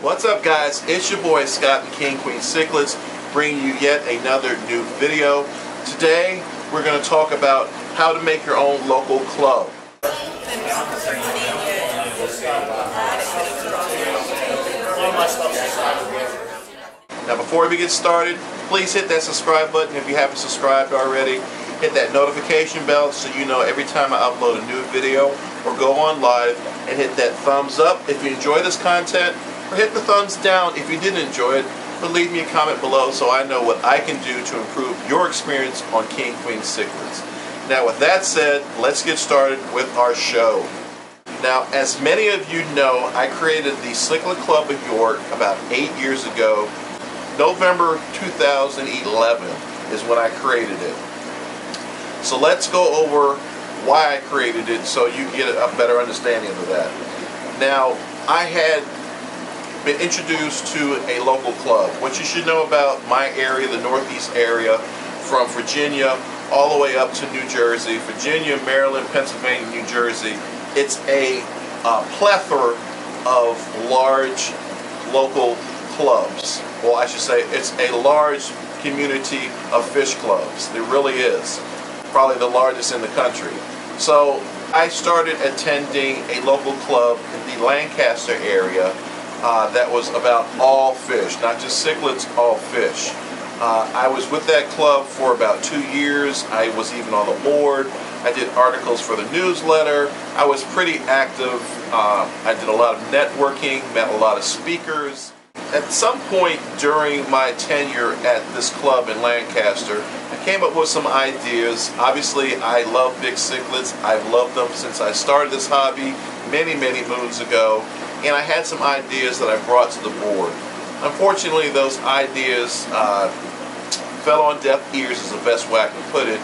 What's up guys? It's your boy Scott and King Queen Cichlids bringing you yet another new video. Today we're going to talk about how to make your own local club. Now before we get started, please hit that subscribe button if you haven't subscribed already. Hit that notification bell so you know every time I upload a new video or go on live and hit that thumbs up if you enjoy this content hit the thumbs down if you didn't enjoy it but leave me a comment below so I know what I can do to improve your experience on King Queen Cichlids. Now with that said, let's get started with our show. Now, as many of you know, I created the Cichlid Club of York about eight years ago. November 2011 is when I created it. So let's go over why I created it so you get a better understanding of that. Now, I had been introduced to a local club. What you should know about my area, the Northeast area, from Virginia all the way up to New Jersey, Virginia, Maryland, Pennsylvania, New Jersey, it's a uh, plethora of large local clubs. Well, I should say it's a large community of fish clubs. It really is. Probably the largest in the country. So I started attending a local club in the Lancaster area uh, that was about all fish, not just cichlids, all fish. Uh, I was with that club for about two years. I was even on the board. I did articles for the newsletter. I was pretty active. Uh, I did a lot of networking, met a lot of speakers. At some point during my tenure at this club in Lancaster, I came up with some ideas. Obviously, I love big cichlids. I've loved them since I started this hobby many, many moons ago. And I had some ideas that I brought to the board. Unfortunately, those ideas uh, fell on deaf ears is the best way I can put it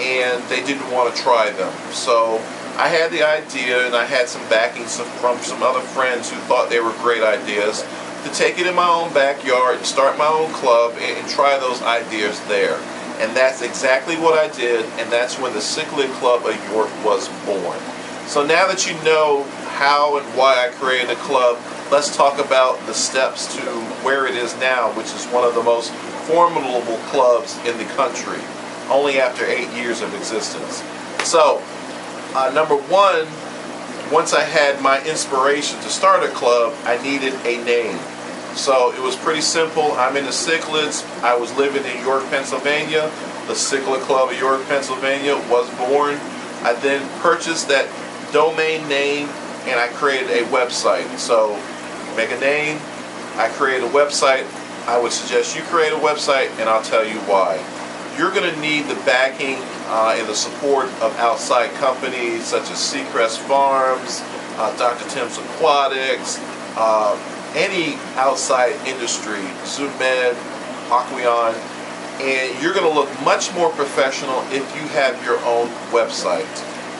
and they didn't want to try them. So I had the idea and I had some backing from some other friends who thought they were great ideas to take it in my own backyard and start my own club and, try those ideas there. And that's exactly what I did and that's when the Cichlid Club of York was born. So now that you know how and why I created the club, let's talk about the steps to where it is now, which is one of the most formidable clubs in the country only after eight years of existence. So, uh, number one, once I had my inspiration to start a club, I needed a name. So it was pretty simple. I'm in the Cichlids. I was living in York, Pennsylvania. The Cichlid Club of York, Pennsylvania was born. I then purchased that domain name and I created a website. So make a name, I create a website. I would suggest you create a website and I'll tell you why you're going to need the backing uh, and the support of outside companies such as Segrest Farms, uh, Dr. Tim's Aquatics, uh, any outside industry, ZooMed, Aqueon, and you're going to look much more professional if you have your own website.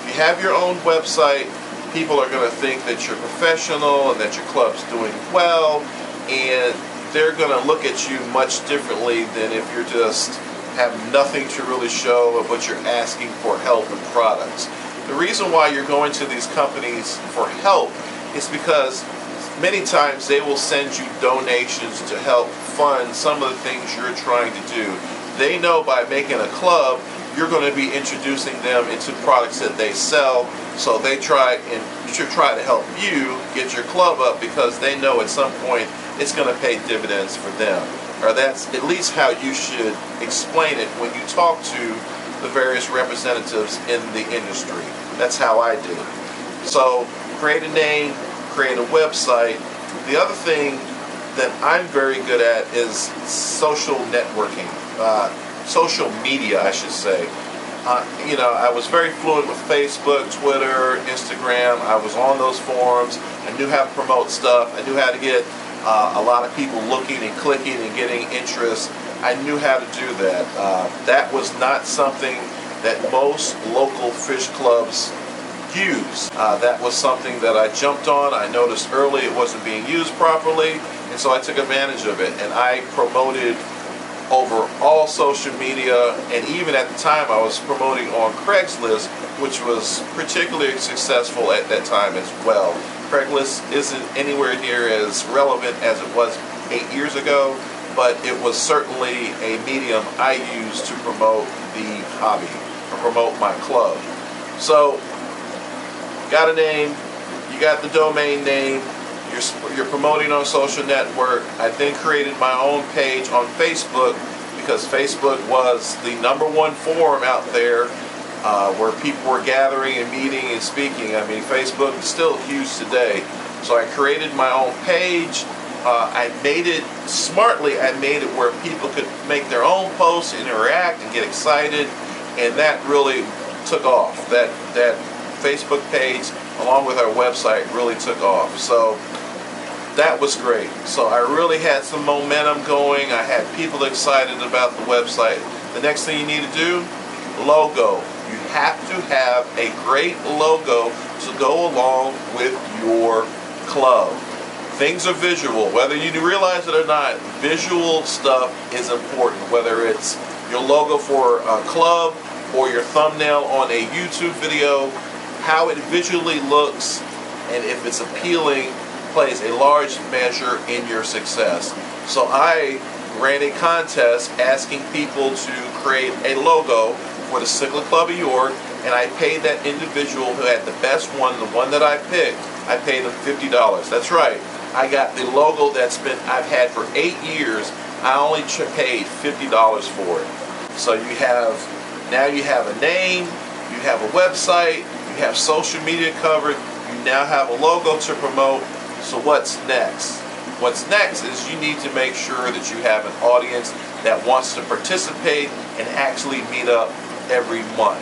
If you have your own website, people are going to think that you're professional and that your club's doing well, and they're going to look at you much differently than if you're just have nothing to really show of what you're asking for help and products. The reason why you're going to these companies for help is because many times they will send you donations to help fund some of the things you're trying to do. They know by making a club, you're going to be introducing them into products that they sell, so they try and should try to help you get your club up because they know at some point it's going to pay dividends for them or that's at least how you should explain it when you talk to the various representatives in the industry. That's how I do it. So create a name, create a website. The other thing that I'm very good at is social networking, uh, social media, I should say. Uh, you know, I was very fluent with Facebook, Twitter, Instagram. I was on those forums. I knew how to promote stuff. I knew how to get uh, a lot of people looking and clicking and getting interest. I knew how to do that. Uh, that was not something that most local fish clubs use. Uh, that was something that I jumped on. I noticed early it wasn't being used properly, and so I took advantage of it. And I promoted over all social media, and even at the time I was promoting on Craigslist, which was particularly successful at that time as well. Craigslist isn't anywhere near as relevant as it was eight years ago, but it was certainly a medium I used to promote the hobby, or promote my club. So, got a name, you got the domain name, you're, you're promoting on social network. I then created my own page on Facebook because Facebook was the number one forum out there uh, where people were gathering and meeting and speaking. I mean, Facebook is still huge today. So I created my own page. Uh, I made it smartly. I made it where people could make their own posts, interact, and get excited, and that really took off. That that Facebook page, along with our website, really took off. So that was great. So I really had some momentum going. I had people excited about the website. The next thing you need to do, logo. You have to have a great logo to go along with your club. Things are visual, whether you realize it or not, visual stuff is important, whether it's your logo for a club or your thumbnail on a YouTube video, how it visually looks and if it's appealing plays a large measure in your success. So I ran a contest asking people to create a logo for the Cichlid Club of York, and I paid that individual who had the best one, the one that I picked, I paid them $50. That's right. I got the logo that's been I've had for eight years. I only paid $50 for it. So you have now you have a name, you have a website, you have social media covered, you now have a logo to promote. So what's next? What's next is you need to make sure that you have an audience that wants to participate and actually meet up every month.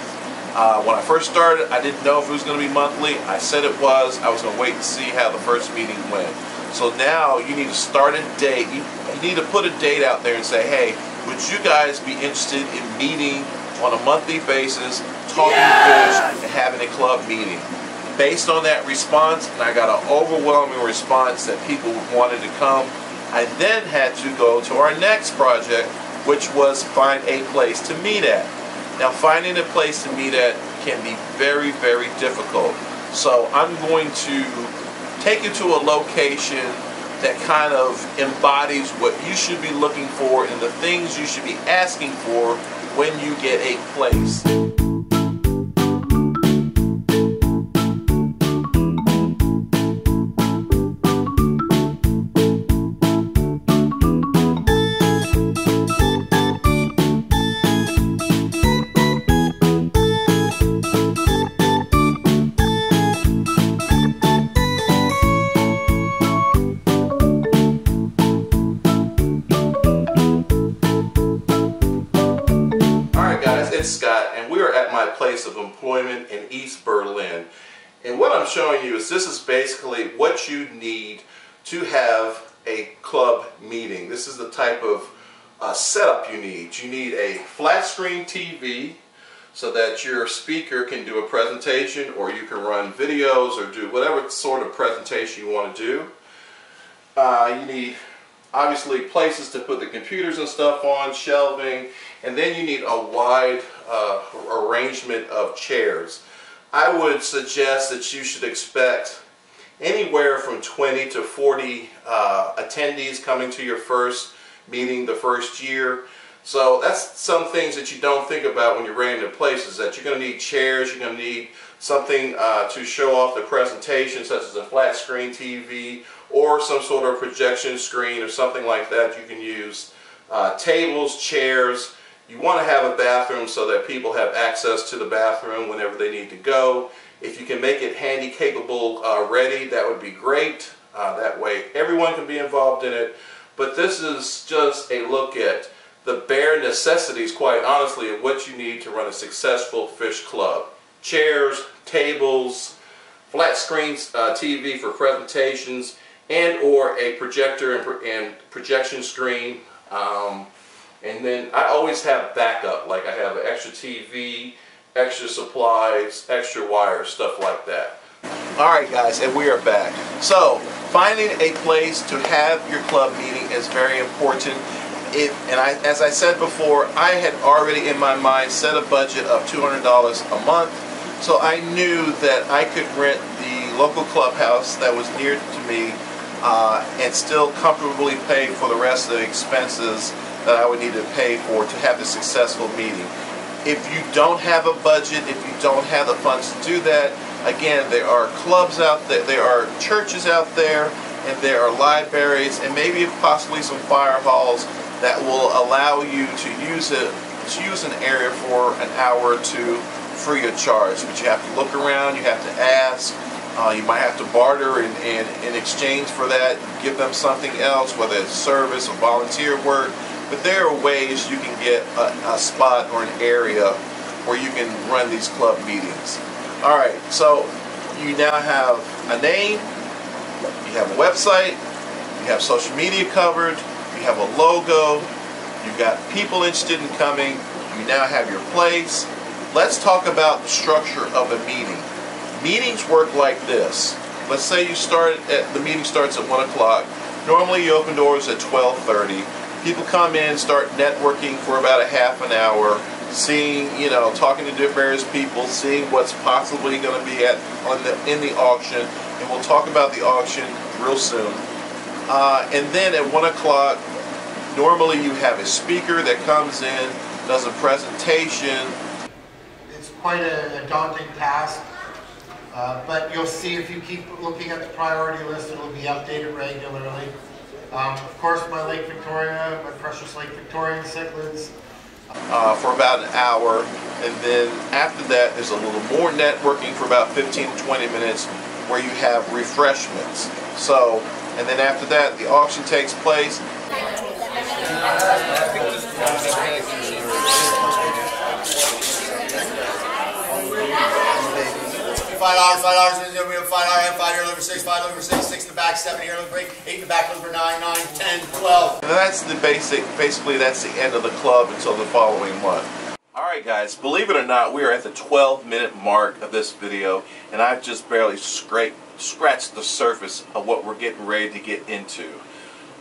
Uh, when I first started, I didn't know if it was going to be monthly. I said it was. I was going to wait and see how the first meeting went. So now you need to start a date. You, you need to put a date out there and say, hey, would you guys be interested in meeting on a monthly basis, talking yes! fish, and having a club meeting? Based on that response, and I got an overwhelming response that people wanted to come, I then had to go to our next project, which was find a place to meet at. Now finding a place to meet at can be very, very difficult. So I'm going to take you to a location that kind of embodies what you should be looking for and the things you should be asking for when you get a place. What I'm showing you is this is basically what you need to have a club meeting. This is the type of uh, setup you need. You need a flat screen TV so that your speaker can do a presentation or you can run videos or do whatever sort of presentation you want to do. Uh, you need obviously places to put the computers and stuff on, shelving, and then you need a wide uh, arrangement of chairs. I would suggest that you should expect anywhere from 20 to 40 uh, attendees coming to your first meeting the first year. So that's some things that you don't think about when you're renting a place is that you're going to need chairs, you're going to need something uh, to show off the presentation such as a flat screen TV or some sort of projection screen or something like that you can use. Uh, tables, chairs, you want to have a bathroom so that people have access to the bathroom whenever they need to go. If you can make it handy capable uh, ready, that would be great. Uh, that way everyone can be involved in it. But this is just a look at the bare necessities, quite honestly, of what you need to run a successful fish club. Chairs, tables, flat screen uh, TV for presentations, and or a projector and, and projection screen. Um, and then I always have backup, like I have an extra TV, extra supplies, extra wires, stuff like that. Alright guys, and we are back. So, finding a place to have your club meeting is very important. If, and I, as I said before, I had already in my mind set a budget of $200 a month. So I knew that I could rent the local clubhouse that was near to me uh, and still comfortably pay for the rest of the expenses that I would need to pay for to have a successful meeting. If you don't have a budget, if you don't have the funds to do that, again, there are clubs out there, there are churches out there, and there are libraries, and maybe possibly some fire halls that will allow you to use it, to use an area for an hour or two free of charge. But you have to look around, you have to ask, uh, you might have to barter and, and in exchange for that, give them something else, whether it's service or volunteer work. But there are ways you can get a, a spot or an area where you can run these club meetings. All right, so you now have a name, you have a website, you have social media covered, you have a logo, you've got people interested in coming, you now have your place. Let's talk about the structure of a meeting. Meetings work like this. Let's say you start at the meeting starts at one o'clock. Normally you open doors at 12:30. People come in, start networking for about a half an hour, seeing, you know, talking to various people, seeing what's possibly going to be at on the in the auction, and we'll talk about the auction real soon. Uh, and then at one o'clock, normally you have a speaker that comes in, does a presentation. It's quite a, a daunting task. Uh, but you'll see if you keep looking at the priority list, it'll be updated regularly. Um, of course, my Lake Victoria, my precious Lake Victorian cichlids. Uh, for about an hour, and then after that, there's a little more networking for about 15 to 20 minutes where you have refreshments. So, and then after that, the auction takes place. Five dollars, five dollars, five dollars, five here, number six, five number six, six in the back, seven here, number eight, in the back, number nine, nine, ten, twelve. And that's the basic, basically that's the end of the club until the following month. Alright guys, believe it or not, we are at the 12 minute mark of this video and I've just barely scraped, scratched the surface of what we're getting ready to get into.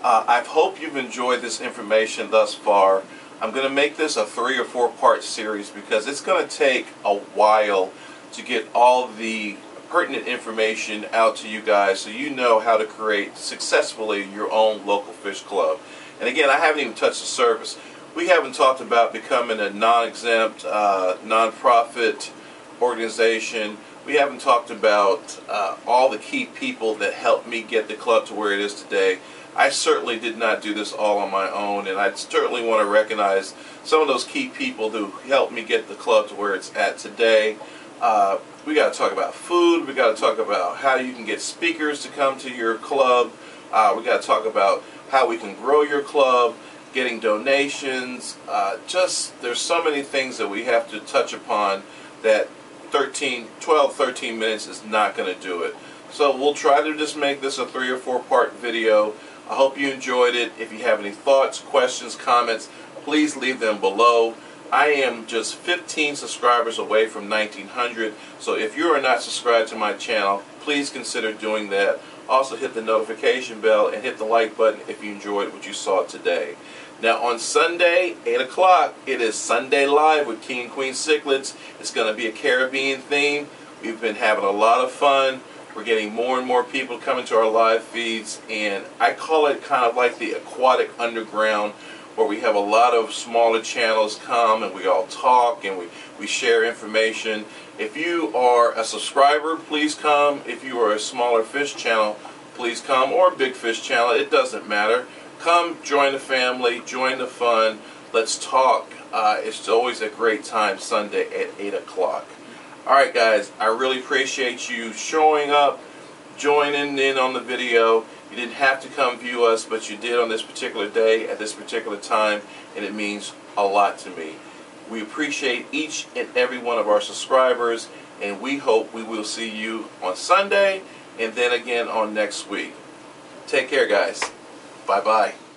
Uh, I hope you've enjoyed this information thus far. I'm going to make this a three or four part series because it's going to take a while to get all the pertinent information out to you guys so you know how to create successfully your own local fish club. And again, I haven't even touched the surface. We haven't talked about becoming a non-exempt, uh, non-profit organization. We haven't talked about uh, all the key people that helped me get the club to where it is today. I certainly did not do this all on my own, and I certainly want to recognize some of those key people who helped me get the club to where it's at today. Uh, we got to talk about food. We got to talk about how you can get speakers to come to your club. Uh, we got to talk about how we can grow your club, getting donations. Uh, just there's so many things that we have to touch upon that 13, 12, 13 minutes is not going to do it. So we'll try to just make this a three or four part video. I hope you enjoyed it. If you have any thoughts, questions, comments, please leave them below. I am just 15 subscribers away from 1900 so if you are not subscribed to my channel please consider doing that. Also hit the notification bell and hit the like button if you enjoyed what you saw today. Now on Sunday 8 o'clock it is Sunday Live with King and Queen Cichlids. It's going to be a Caribbean theme. We've been having a lot of fun. We're getting more and more people coming to our live feeds and I call it kind of like the aquatic underground where we have a lot of smaller channels come and we all talk and we, we share information. If you are a subscriber, please come. If you are a smaller fish channel, please come, or a big fish channel, it doesn't matter. Come join the family, join the fun, let's talk. Uh, it's always a great time Sunday at 8 o'clock. Alright guys, I really appreciate you showing up, joining in on the video. You didn't have to come view us, but you did on this particular day at this particular time, and it means a lot to me. We appreciate each and every one of our subscribers, and we hope we will see you on Sunday and then again on next week. Take care, guys. Bye-bye.